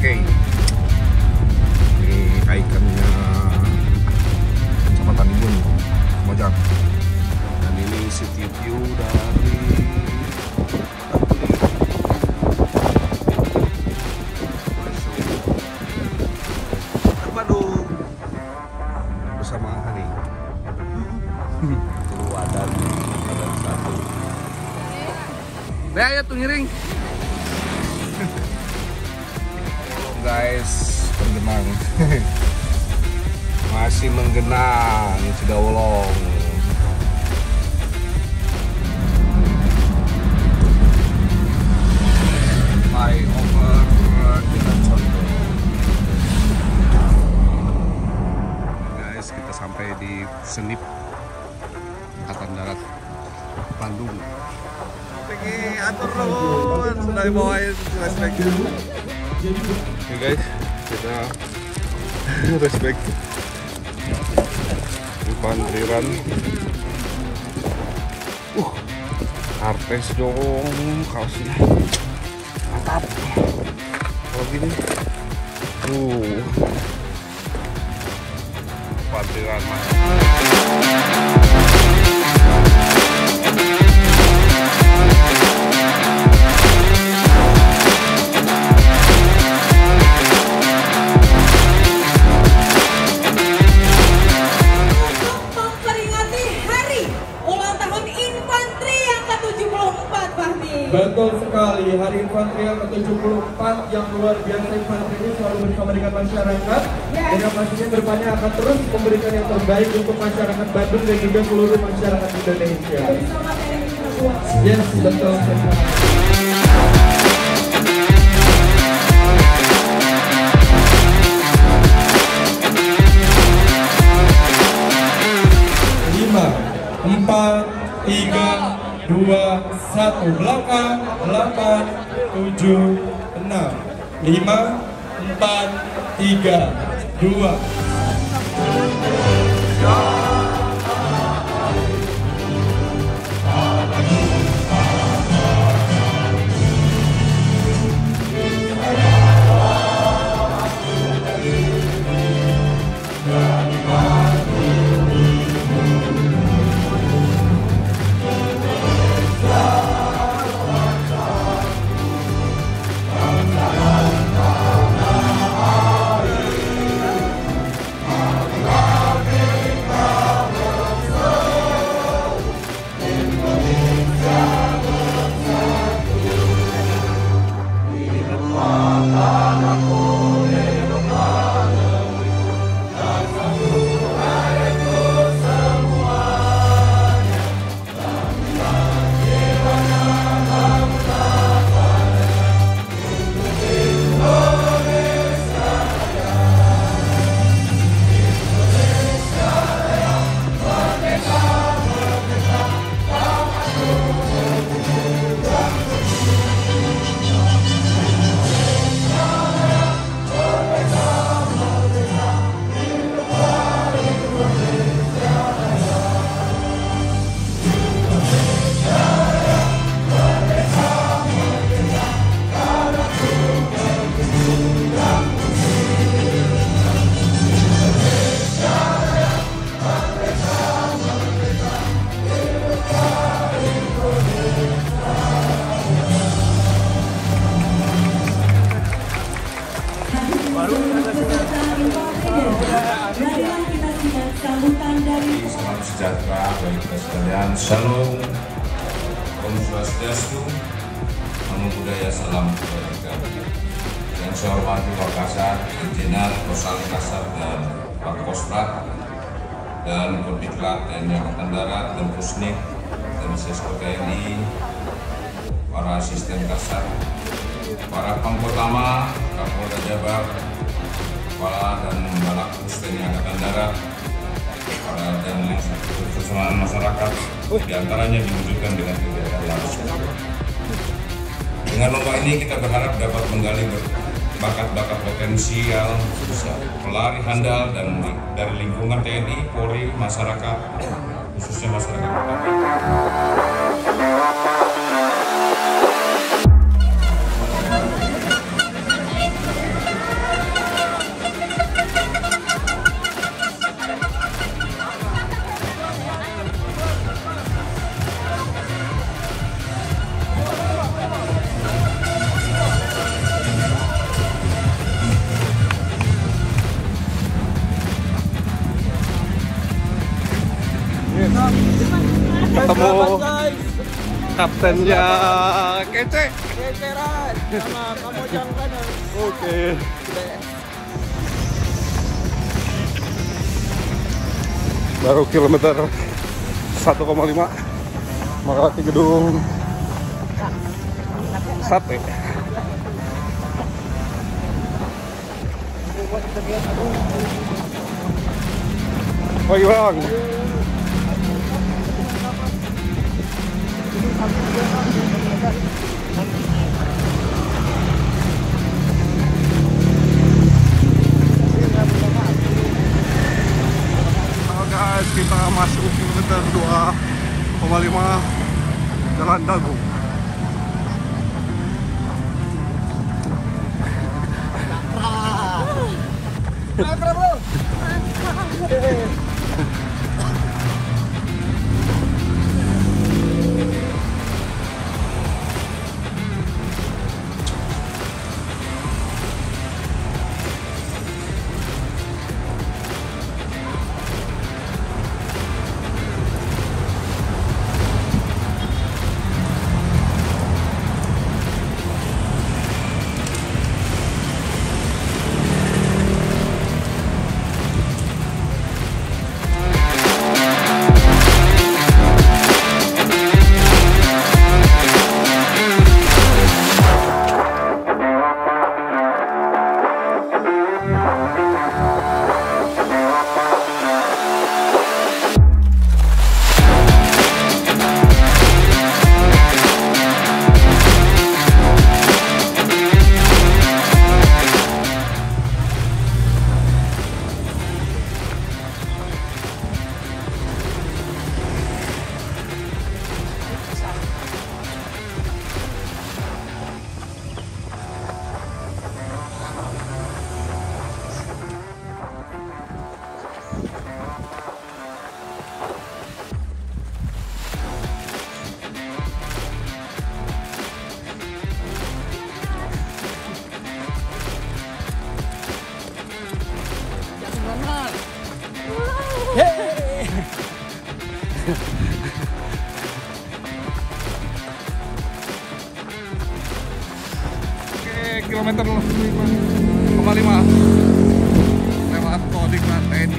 Okay. Guys, penggenang. Masih menggenang Cidawolong. Flyover Jalan. Guys, kita sampai di Senip Angkatan Darat Bandung. Lagi atur sudah dibawain respect. Oke guys, kita respect. Infanteri Uh, artes dong, kaosnya mantap. Kalau gini, uh, infanteri Betul sekali, Hari Infanteri yang ke-74 yang luar biasa Infanteri ini selalu bersama dengan masyarakat Ya. Dan pastinya depannya akan terus memberikan yang terbaik untuk masyarakat Bandung dan juga seluruh masyarakat Indonesia. Yes, betul sekali satu, belakang, delapan, tujuh, enam, lima, empat, tiga, dua. Dari Salam sejahtera bagi kita sekalian. Shalom. Om Swastiastu. Namo Buddhaya Salam Kebajikan. Yang saya hormati Wakasat, Jenderal Kosali Kasar dan Pak Kostrat dan Kodiklat TNI Angkatan Darat dan Pusnik dan Sesko TNI, para asisten kasar, para pangkotama, Kapolda Jabar, Kepala dan Balakus TNI Angkatan Darat, dan masyarakat di antaranya diwujudkan dengan kegiatan langsung. Dengan lomba ini kita berharap dapat menggali bakat-bakat potensial pelari handal dan dari lingkungan TNI, Polri, masyarakat, khususnya masyarakat Kaptennya kece. Keceran. Sama kamu jangan kanan. oke. Baru kilometer 1,5 melewati gedung. Sate. Pagi bang kita masuk kilometer 2,5 Jalan Dagu. Oke,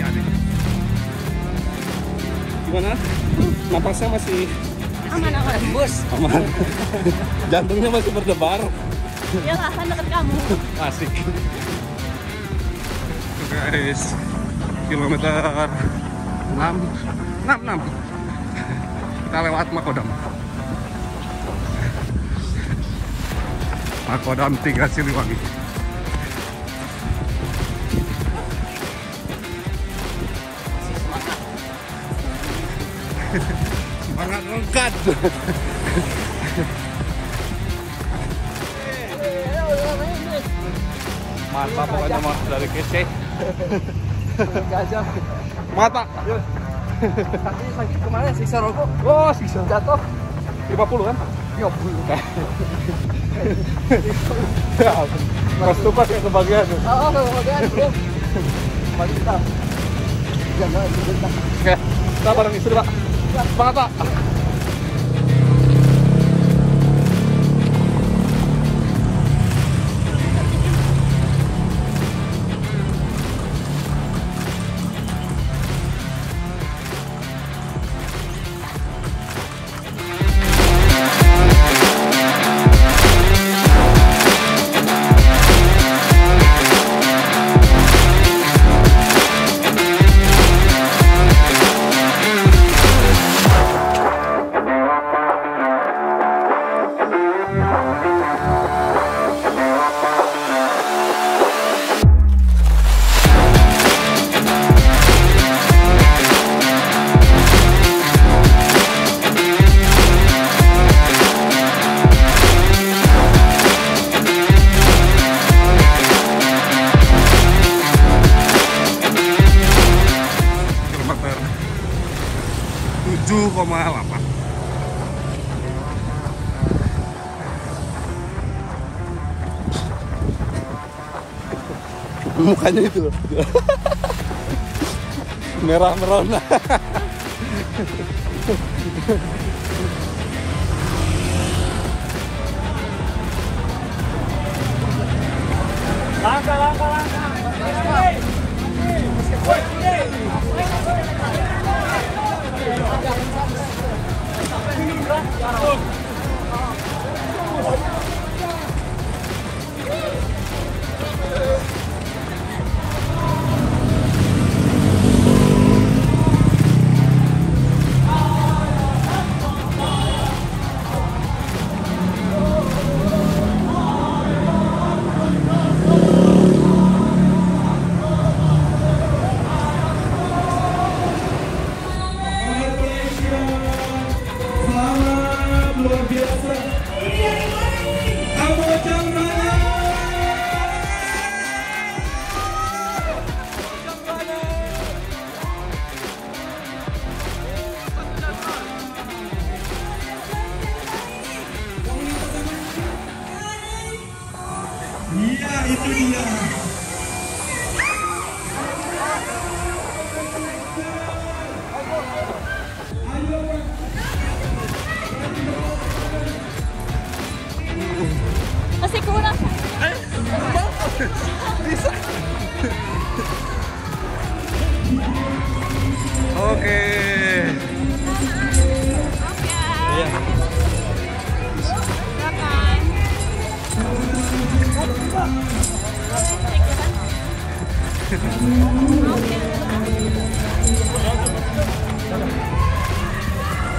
TNI adik. Gimana? Napasnya masih aman aman bus aman. Jantungnya masih berdebar. ya lah kan deket kamu Asik. Oke, guys, kilometer 6 6 6 kita lewat Makodam Makodam 3 Siliwangi semangat lengkap mantap pokoknya mas dari kece Gajah. mata Tapi sakit kemarin siksa rokok. oh sisa Jatuh. 50 kan Ya bulu. ya pas tuh pas yang kebagian Oh, kemudian belum. Kembali kita. Jangan oke kita bareng istri pak semangat pak 7,8 mukanya itu merah merona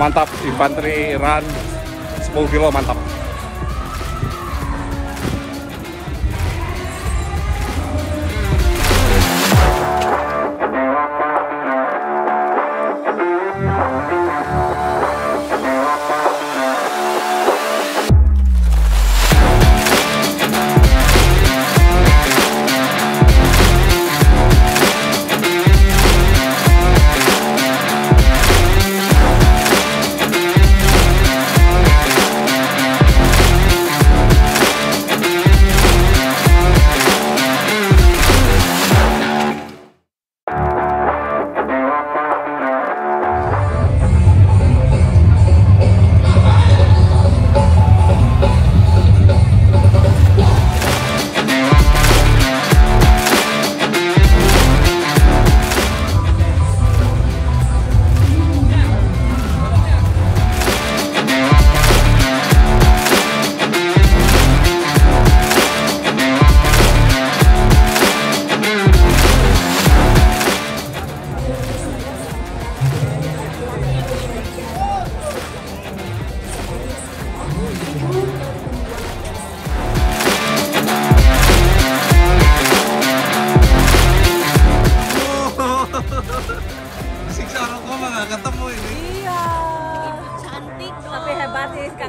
Mantap, infanteri run 10 kilo mantap.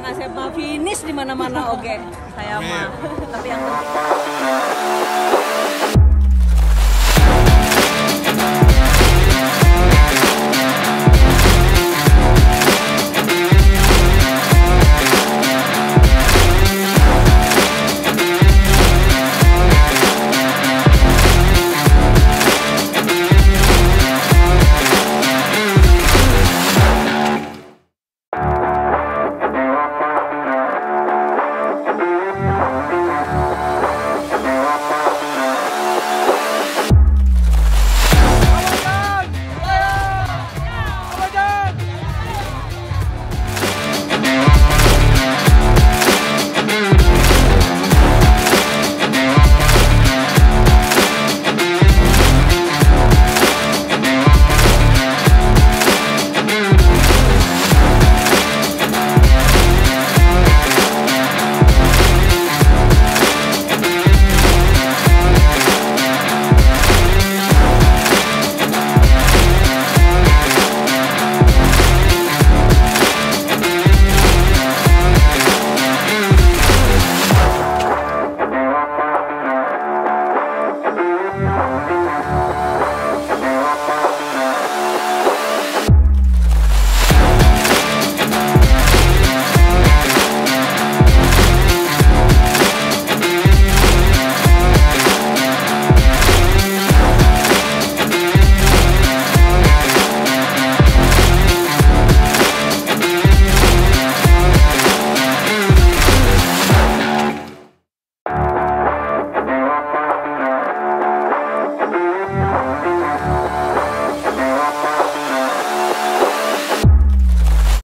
ngasih mah finish di mana-mana oke. Okay. Saya mah. Tapi yang